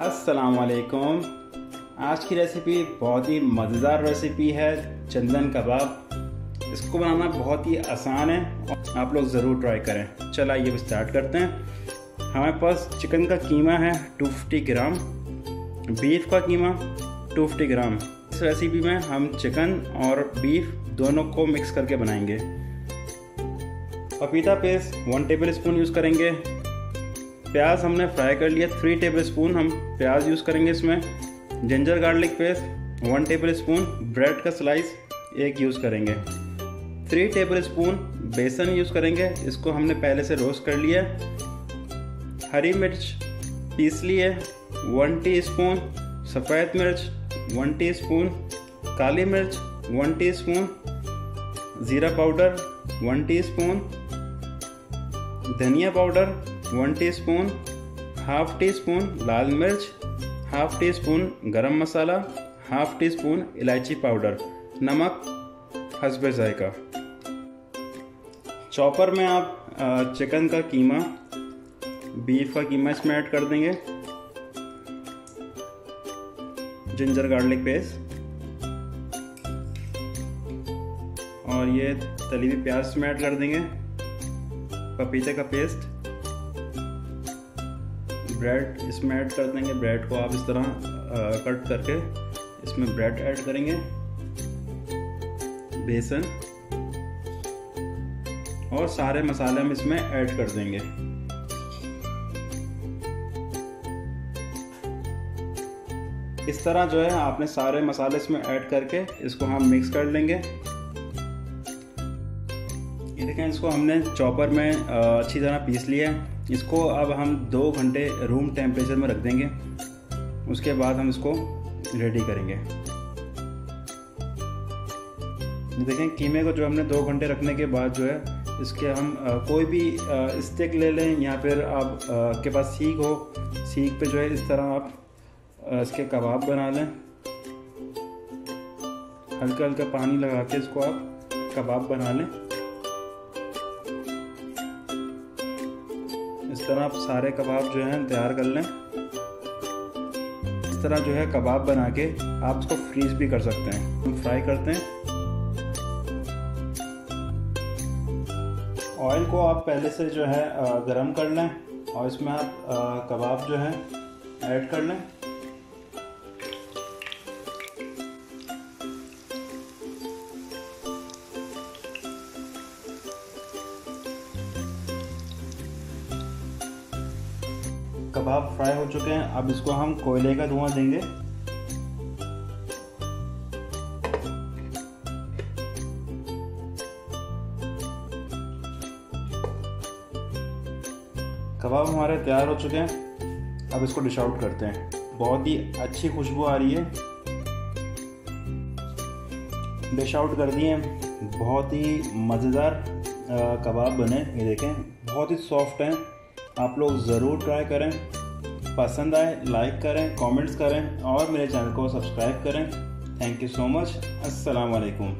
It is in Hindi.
असलकुम आज की रेसिपी बहुत ही मज़ेदार रेसिपी है, चंदन कबाब। इसको बनाना बहुत ही आसान है, आप लोग ज़रूर ट्राई करें। चल, आइए स्टार्ट करते हैं। हमारे पास चिकन का कीमा है 250 ग्राम। बीफ का कीमा 250 ग्राम। इस रेसिपी में हम चिकन और बीफ दोनों को मिक्स करके बनाएँगे। पपीता paste one tablespoon use करेंगे। प्याज हमने फ्राई कर लिया थ्री टेबल स्पून हम प्याज यूज़ करेंगे इसमें। Ginger garlic paste one tablespoon bread का स्लाइस एक यूज़ करेंगे। थ्री टेबल स्पून बेसन यूज़ करेंगे, इसको हमने पहले से रोस्ट कर लिया हरी मिर्च पीस ली है वन टी स्पून सफ़ेद मिर्च वन टी स्पून काली मिर्च वन टी स्पून ज़ीरा पाउडर वन टी स्पून धनिया powder one teaspoon, half teaspoon लाल मिर्च, हाफ़ टी स्पून गरम मसाला, हाफ़ टी स्पून इलायची पाउडर नमक, हसबे जायका। चॉपर में आप चिकन का कीमा, बीफ का कीमा इसमें ऐड कर देंगे। Ginger garlic paste. और ये तली हुई प्याज इसमें ऐड कर देंगे। पपीते का पेस्ट। ब्रेड इसमें ऐड कर देंगे ब्रेड को आप इस तरह कट करके इसमें ब्रेड ऐड करेंगे। बेसन। और सारे मसाले हम इसमें ऐड कर देंगे। इस तरह जो है, आपने सारे मसाले इसमें ऐड करके इसको हम मिक्स कर लेंगे। देखें इसको हमने चॉपर में अच्छी तरह पीस लिया है। इसको अब हम दो घंटे रूम टेम्परेचर में रख देंगे। उसके बाद हम इसको रेडी करेंगे। देखें, कीमे को जो हमने दो घंटे रखने के बाद जो है, इसके हम कोई भी स्टिक ले लें या फिर आप के पास सीख हो, सीख पे जो है इस तरह आप इसके कबाब बना लें। हल्का हल्का पानी लगा के इसको आप कबाब बना लें। इस तरह आप सारे कबाब जो हैं तैयार कर लें। इस तरह जो है कबाब बना के आप इसको फ्रीज भी कर सकते हैं। हम फ्राई करते हैं। ऑयल को आप पहले से जो है गरम कर लें और इसमें आप कबाब जो है ऐड कर लें। कबाब फ्राई हो चुके हैं। अब इसको हम कोयले का धुआँ देंगे। कबाब हमारे तैयार हो चुके हैं। अब इसको डिश आउट करते हैं। बहुत ही अच्छी खुशबू आ रही है। डिश आउट कर दिए। बहुत ही मज़ेदार कबाब बने। ये देखें, बहुत ही सॉफ्ट हैं। आप लोग ज़रूर ट्राई करें। पसंद आए लाइक करें कमेंट्स करें और मेरे चैनल को सब्सक्राइब करें। थैंक यू सो मच अस्सलाम वालेकुम